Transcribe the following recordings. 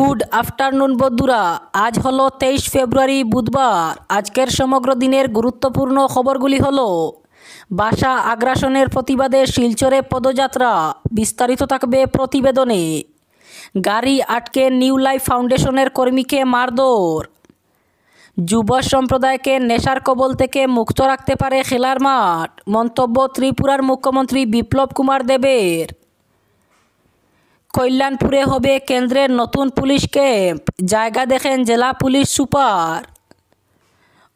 Good afternoon বন্ধুরা। আজ হলো তেইশ ফেব্রুয়ারি, বুধবার। আজকের সমগ্র দিনের গুরুত্বপূর্ণ খবরগুলি হলো, বাসা আগ্রাসনের প্রতিবাদে শিলচরে পদযাত্রা, বিস্তারিত থাকবে প্রতিবেদনে। গাড়ি আটকে নিউ লাইফ ফাউন্ডেশনের কর্মীকে মারধর। যুব সম্প্রদায়কে নেশার কবল থেকে মুক্ত রাখতে পারে খেলার মাঠ। মন্তব্য ত্রিপুরার মুখ্যমন্ত্রী বিপ্লব কুমার দেবের। কল্যাণপুরে হবে কেন্দ্রের নতুন পুলিশ ক্যাম্প জায়গা দেখেন জেলা পুলিশ সুপার।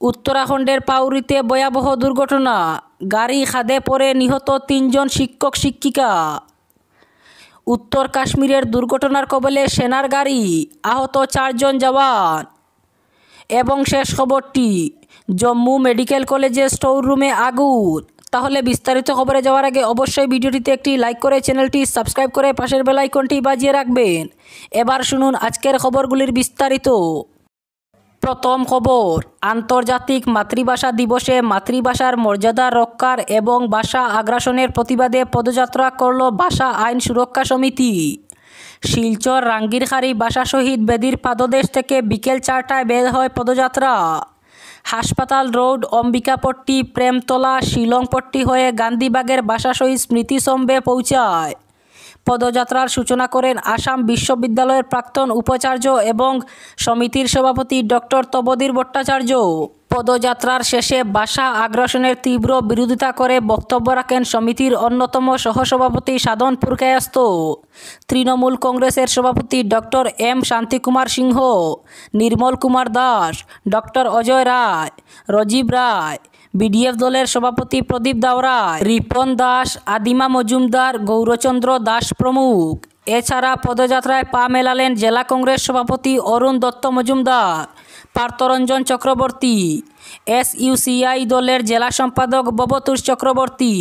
উত্তরাখণ্ডের পাউরিতে ভয়াবহ দুর্ঘটনা। গাড়ি খাদে পড়ে নিহত তিনজন শিক্ষক, শিক্ষিকা। উত্তর কাশ্মীরের দুর্ঘটনার কবলে সেনার গাড়ি, আহত চারজন জওয়ান। এবং শেষ খবরটি, জম্মু মেডিকেল কলেজের স্টোর রুমে আগুন। তাহলে বিস্তারিত খবরে যাওয়ার আগে অবশ্যই ভিডিওটিতে একটি লাইক করে চ্যানেলটি সাবস্ক্রাইব করে পাশের বেল আইকনটি বাজিয়ে রাখবেন। এবার শুনুন আজকের খবরগুলির বিস্তারিত। প্রথম খবর, আন্তর্জাতিক মাতৃভাষা দিবসে মাতৃভাষার মর্যাদা রক্ষার এবং ভাষা আগ্রাসনের প্রতিবাদে পদযাত্রা করল ভাষা আইন সুরক্ষা সমিতি। শিলচর রাঙ্গিরখাড়ি ভাষা শহীদ বেদির পাদদেশ থেকে বিকেল চারটায় বের হয় পদযাত্রা। হাসপাতাল রোড অম্বিকাপট্টি প্রেমতলা শিলংপট্টি হয়ে গান্ধীবাগের বাসাসহী স্মৃতিস্তম্ভে পৌঁছায়। পদযাত্রার সূচনা করেন আসাম বিশ্ববিদ্যালয়ের প্রাক্তন উপাচার্য এবং সমিতির সভাপতি ডক্টর তবদির ভট্টাচার্য। পদযাত্রার শেষে বাসা আগ্রাসনের তীব্র বিরোধিতা করে বক্তব্য রাখেন সমিতির অন্যতম সহসভাপতি সাধন পুরকায়স্ত তৃণমূল কংগ্রেসের সভাপতি doctor M Shantikumar Singha, Nirmal Kumar Das, doctor Ajoy Roy, Rajib Roy BDF দলের সভাপতি প্রদীপ দাওরা, রিপন দাস, আদিমা মজুমদার, গৌরচন্দ্র দাস প্রমুখ। এছাড়া পদযাত্রায় পা মেলালেন জেলা কংগ্রেস সভাপতি অরুণ দত্ত মজুমদার। পার্থরঞ্জন চক্রবর্তী, এস ইউসিআই দলের জেলা সম্পাদক ববতুষ চক্রবর্তী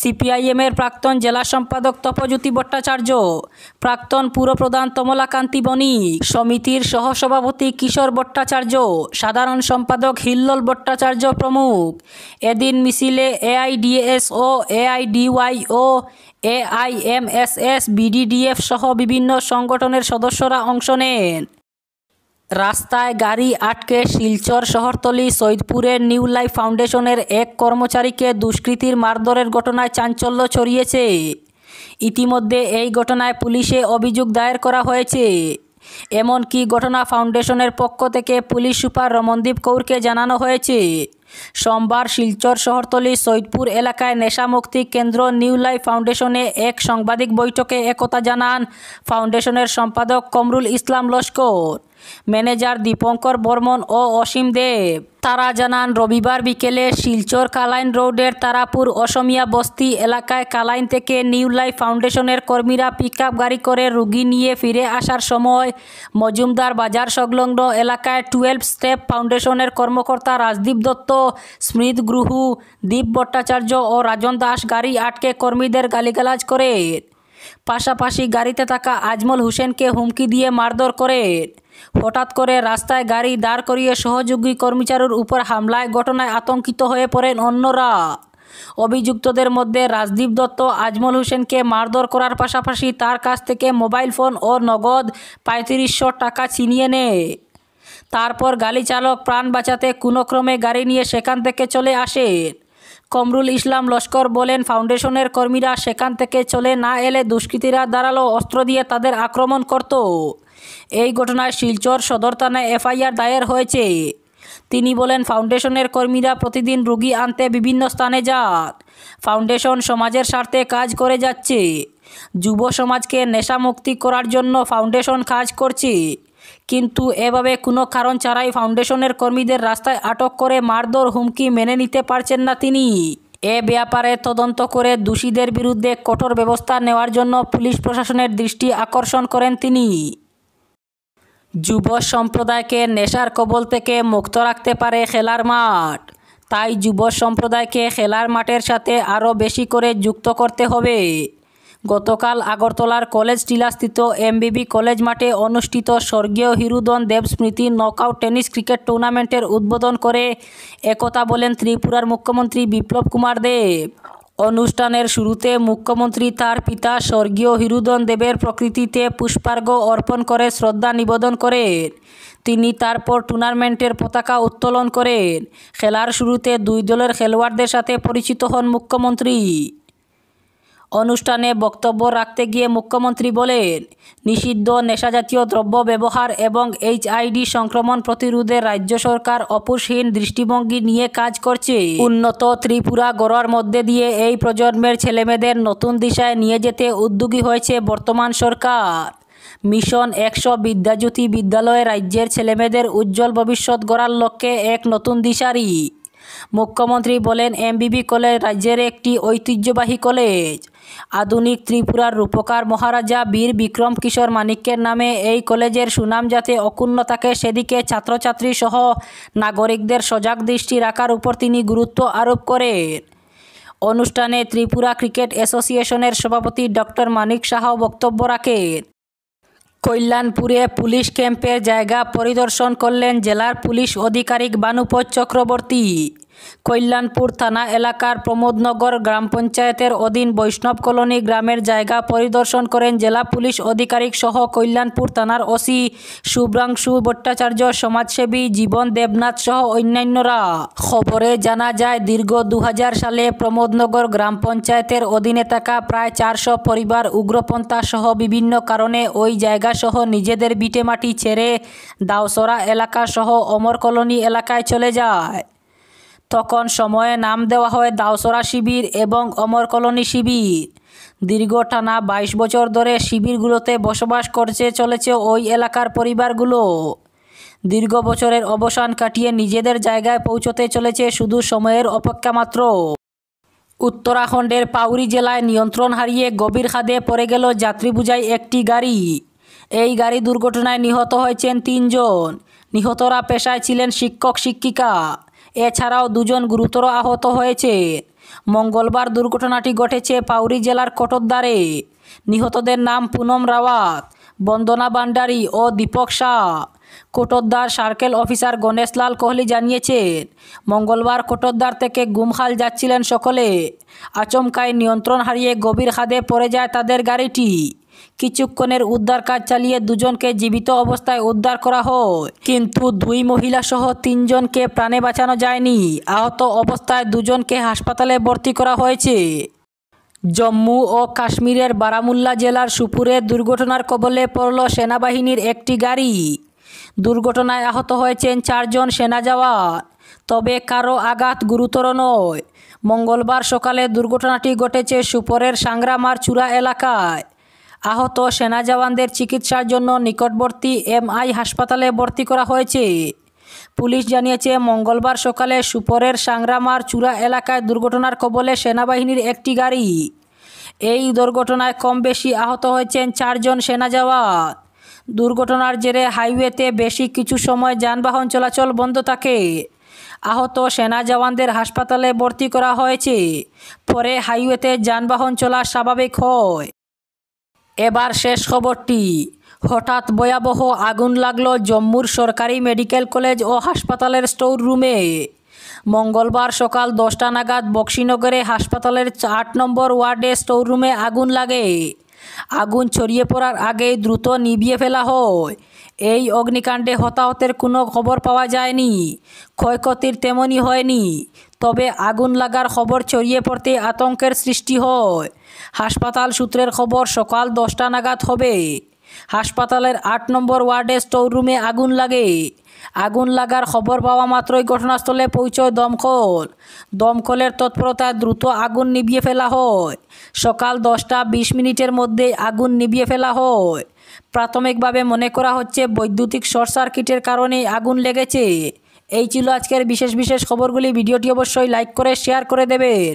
সিপিআইএমের প্রাক্তন জেলা সম্পাদক তপজ্যোতি ভট্টাচার্য, প্রাক্তন পুরপ্রধান তমলাকান্তি বণিক, সমিতির সহসভাপতি কিশোর ভট্টাচার্য, সাধারণ সম্পাদক হিল্লোল ভট্টাচার্য প্রমুখ। এদিন মিছিলে এআইডিএস ও এআইডিওয়াই ও এআইএমএসএস বিডিডিএফ সহ বিভিন্ন সংগঠনের সদস্যরা অংশ নেন। রাস্তায় গাড়ি আটকে শিলচর শহরতলি সৈদপুরের নিউ লাইফ ফাউন্ডেশনের এক কর্মচারীকে দুষ্কৃতীর মারধরের ঘটনায় চাঞ্চল্য ছড়িয়েছে। ইতিমধ্যে এই ঘটনায় পুলিশে অভিযোগ দায়ের করা হয়েছে। এমনকি ঘটনা ফাউন্ডেশনের পক্ষ থেকে পুলিশ সুপার রমনদীপ কৌরকে জানানো হয়েছে। সোমবার শিলচর শহরতলি সৈদপুর এলাকায় নেশামুক্তি কেন্দ্র নিউ লাইফ ফাউন্ডেশনে এক সাংবাদিক বৈঠকে একথা জানান ফাউন্ডেশনের সম্পাদক কমরুল ইসলাম লস্কর। ম্যানেজার দীপঙ্কর বর্মন ও অসীম দেব। তারা জানান, রবিবার বিকেলে শিলচর কালাইন রোডের তারাপুর অসমিয়া বস্তি এলাকায় কালাইন থেকে নিউ লাইফ ফাউন্ডেশনের কর্মীরা পিক গাড়ি করে রুগী নিয়ে ফিরে আসার সময় মজুমদার বাজার সংলগ্ন এলাকায় টুয়েলভ স্টেপ ফাউন্ডেশনের কর্মকর্তা রাজদীপ দত্ত, স্মৃত গ্রুহু দীপ ভট্টাচার্য ও রাজন দাস গাড়ি আটকে কর্মীদের গালিগালাজ করে। পাশাপাশি গাড়িতে থাকা আজমল হোসেনকে হুমকি দিয়ে মারধর করে। হঠাৎ করে রাস্তায় গাড়ি দাঁড় করিয়ে সহযোগী কর্মচারীর উপর হামলায় ঘটনায় আতঙ্কিত হয়ে পড়েন অন্যরা। অভিযুক্তদের মধ্যে রাজদীপ দত্ত, আজমল হোসেনকে মারধর করার পাশাপাশি তার কাছ থেকে মোবাইল ফোন ও নগদ পঁয়ত্রিশশো টাকা ছিনিয়ে নেয় তারপর গাড়ি চালক প্রাণ বাঁচাতে কোনোক্রমে গাড়ি নিয়ে সেখান থেকে চলে আসেন। কমরুল ইসলাম লস্কর বলেন, ফাউন্ডেশনের কর্মীরা সেখান থেকে চলে না এলে দুষ্কৃতীরা দাঁড়াল অস্ত্র দিয়ে তাদের আক্রমণ করত। এই ঘটনায় শিলচর সদর থানায় এফআইআর দায়ের হয়েছে। তিনি বলেন, ফাউন্ডেশনের কর্মীরা প্রতিদিন রুগী আনতে বিভিন্ন স্থানে যান। ফাউন্ডেশন সমাজের স্বার্থে কাজ করে যাচ্ছে। যুব সমাজকে নেশামুক্তি করার জন্য ফাউন্ডেশন কাজ করছে। কিন্তু এভাবে কোনো কারণ ছাড়াই ফাউন্ডেশনের কর্মীদের রাস্তায় আটক করে মারধর, হুমকি মেনে নিতে পারছেন না তিনি। এ ব্যাপারে তদন্ত করে দোষীদের বিরুদ্ধে কঠোর ব্যবস্থা নেওয়ার জন্য পুলিশ প্রশাসনের দৃষ্টি আকর্ষণ করেন তিনি। যুব সম্প্রদায়কে নেশার কবল থেকে মুক্ত রাখতে পারে খেলার মাঠ। তাই যুব সম্প্রদায়কে খেলার মাঠের সাথে আরও বেশি করে যুক্ত করতে হবে। গতকাল আগরতলার কলেজ টিলাস্থিত এমবিবি কলেজ মাঠে অনুষ্ঠিত স্বর্গীয় হিরুদন দেব স্মৃতি নকআউট টেনিস ক্রিকেট টুর্নামেন্টের উদ্বোধন করে একথা বলেন ত্রিপুরার মুখ্যমন্ত্রী বিপ্লব কুমার দেব। অনুষ্ঠানের শুরুতে মুখ্যমন্ত্রী তার পিতা স্বর্গীয় হিরুদন দেবের প্রকৃতিতে পুষ্পার্ঘ অর্পণ করে শ্রদ্ধা নিবেদন করেন। তিনি তারপর টুর্নামেন্টের পতাকা উত্তোলন করেন। খেলার শুরুতে দুই দলের খেলোয়াড়দের সাথে পরিচিত হন মুখ্যমন্ত্রী। অনুষ্ঠানে বক্তব্য রাখতে গিয়ে মুখ্যমন্ত্রী বলেন, নিষিদ্ধ নেশাজাতীয় দ্রব্য ব্যবহার এবং এইচআইডি সংক্রমণ প্রতিরোধে রাজ্য সরকার অপুষহীন দৃষ্টিভঙ্গি নিয়ে কাজ করছে। উন্নত ত্রিপুরা গড়ার মধ্যে দিয়ে এই প্রজন্মের ছেলেমেয়েদের নতুন দিশায় নিয়ে যেতে উদ্যোগী হয়েছে বর্তমান সরকার। মিশন একশো বিদ্যাজ্যোতি বিদ্যালয়ে রাজ্যের ছেলেমেয়েদের উজ্জ্বল ভবিষ্যৎ গড়ার লক্ষ্যে এক নতুন দিশারি। মুখ্যমন্ত্রী বলেন, এমবিবি কলেজ রাজ্যের একটি ঐতিহ্যবাহী কলেজ। আধুনিক ত্রিপুরার রূপকার মহারাজা বীর বিক্রম কিশোর মানিক্যের নামে এই কলেজের সুনাম যাতে অক্ষুণ্ণ থাকে সেদিকে ছাত্রছাত্রী সহ নাগরিকদের সজাগ দৃষ্টি রাখার উপর তিনি গুরুত্ব আরোপ করেন। অনুষ্ঠানে ত্রিপুরা ক্রিকেট অ্যাসোসিয়েশনের সভাপতি ডক্টর মানিক সাহা বক্তব্য রাখেন। কল্যাণপুরে পুলিশ ক্যাম্পের জায়গা পরিদর্শন করলেন জেলার পুলিশ আধিকারিক বানুপত চক্রবর্তী। কল্যাণপুর থানা এলাকার প্রমোদনগর গ্রাম পঞ্চায়েতের অধীন বৈষ্ণব কলোনি গ্রামের জায়গা পরিদর্শন করেন জেলা পুলিশ আধিকারিক সহ কল্যাণপুর থানার ওসি শুভ্রাংশু ভট্টাচার্য, সমাজসেবী জীবন দেবনাথ সহ অন্যান্যরা। খবরে জানা যায়, দীর্ঘ দু হাজার সালে প্রমোদনগর গ্রাম পঞ্চায়েতের অধীনে থাকা প্রায় চারশো পরিবার উগ্রপন্থা সহ বিভিন্ন কারণে ওই জায়গা সহ নিজেদের বিটেমাটি ছেড়ে দাওসরা এলাকা সহ অমর কলোনি এলাকায় চলে যায়। তখন সময়ে নাম দেওয়া হয় দাওসরা শিবির এবং অমর কলোনি শিবির। দীর্ঘ টানা বাইশ বছর ধরে শিবিরগুলোতে বসবাস করছে, চলেছে ওই এলাকার পরিবারগুলো। দীর্ঘ বছরের অবসান কাটিয়ে নিজেদের জায়গায় পৌঁছতে চলেছে শুধু সময়ের অপেক্ষা মাত্র। উত্তরাখণ্ডের পাউরি জেলায় নিয়ন্ত্রণ হারিয়ে গভীর খাদে পড়ে গেল যাত্রী বুঝাই একটি গাড়ি। এই গাড়ি দুর্ঘটনায় নিহত হয়েছেন তিনজন। নিহতরা পেশায় ছিলেন শিক্ষক, শিক্ষিকা। এছাড়াও দুজন গুরুতর আহত হয়েছে। মঙ্গলবার দুর্ঘটনাটি ঘটেছে পাউরি জেলার কটদ্দারে নিহতদের নাম পুনম রাওয়াত, বন্দনা ভান্ডারী ও দীপক শাহ। কোটদ্দার সার্কেল অফিসার গণেশলাল কোহলি জানিয়েছেন, মঙ্গলবার কোটদ্দার থেকে গুমখাল যাচ্ছিলেন সকলে। আচমকায় নিয়ন্ত্রণ হারিয়ে গভীর খাদে পড়ে যায় তাদের গাড়িটি। কিছুক্ষণের উদ্ধার কাজ চালিয়ে দুজনকে জীবিত অবস্থায় উদ্ধার করা হয়। কিন্তু দুই মহিলা সহ তিনজনকে প্রাণে বাঁচানো যায়নি। আহত অবস্থায় দুজনকে হাসপাতালে ভর্তি করা হয়েছে। জম্মু ও কাশ্মীরের বারামুল্লা জেলার সুপুরে দুর্ঘটনার কবলে পড়ল সেনাবাহিনীর একটি গাড়ি। দুর্ঘটনায় আহত হয়েছেন চারজন সেনা জওয়ান। তবে কারও আঘাত গুরুতর নয়। মঙ্গলবার সকালে দুর্ঘটনাটি ঘটেছে সুপরের সাংগ্রামার চূড়া এলাকায়। আহত সেনা জওয়ানদের চিকিৎসার জন্য নিকটবর্তী এমআই হাসপাতালে ভর্তি করা হয়েছে। পুলিশ জানিয়েছে, মঙ্গলবার সকালে সুপরের সাংরামার চূড়া এলাকায় দুর্ঘটনার কবলে সেনাবাহিনীর একটি গাড়ি। এই দুর্ঘটনায় কম বেশি আহত হয়েছেন চারজন সেনা জওয়ান দুর্ঘটনার জেরে হাইওয়েতে বেশি কিছু সময় যানবাহন চলাচল বন্ধ থাকে। আহত সেনা জওয়ানদের হাসপাতালে ভর্তি করা হয়েছে। পরে হাইওয়েতে যানবাহন চলা স্বাভাবিক হয়। এবার শেষ খবরটি। হঠাৎ ভয়াবহ আগুন লাগল জম্মুর সরকারি মেডিকেল কলেজ ও হাসপাতালের স্টোর রুমে। মঙ্গলবার সকাল দশটা নাগাদ বক্সিনগরে হাসপাতালের আট নম্বর ওয়ার্ডে স্টোর রুমে আগুন লাগে। আগুন ছড়িয়ে পড়ার আগে দ্রুত নিভিয়ে ফেলা হয়। এই অগ্নিকাণ্ডে হতাহতের কোনো খবর পাওয়া যায়নি। ক্ষয়ক্ষতির তেমনই হয়নি। তবে আগুন লাগার খবর ছড়িয়ে পড়তে আতঙ্কের সৃষ্টি হয়। হাসপাতাল সূত্রের খবর সকাল দশটা নাগাদ হবে। হাসপাতালের আট নম্বর ওয়ার্ডে স্টোর রুমে আগুন লাগে। আগুন লাগার খবর পাওয়া মাত্রই ঘটনাস্থলে পৌঁছয় দমকল। দমকলের তৎপরতায় দ্রুত আগুন নিভিয়ে ফেলা হয়। সকাল দশটা বিশ মিনিটের মধ্যে আগুন নিভিয়ে ফেলা হয়। প্রাথমিকভাবে মনে করা হচ্ছে বৈদ্যুতিক শর্ট সার্কিটের কারণে আগুন লেগেছে। এই ছিল আজকের বিশেষ বিশেষ খবরগুলি। ভিডিওটি অবশ্যই লাইক করে, শেয়ার করে দেবেন।